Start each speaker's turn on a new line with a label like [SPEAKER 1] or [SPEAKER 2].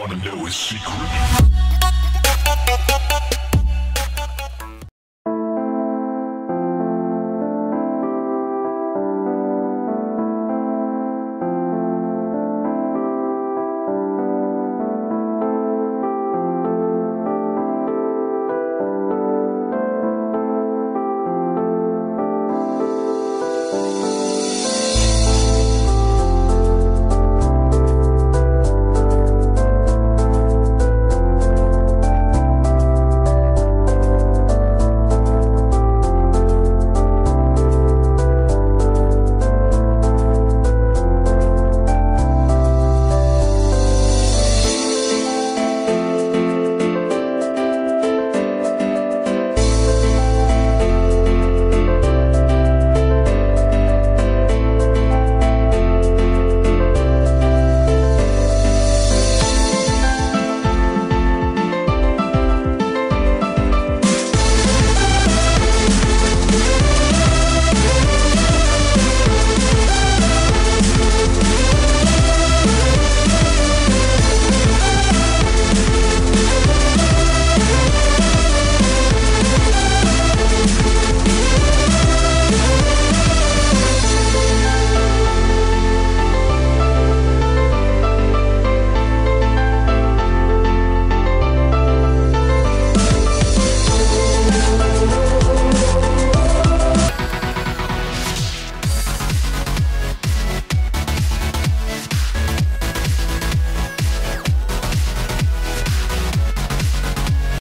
[SPEAKER 1] wanna know his secret?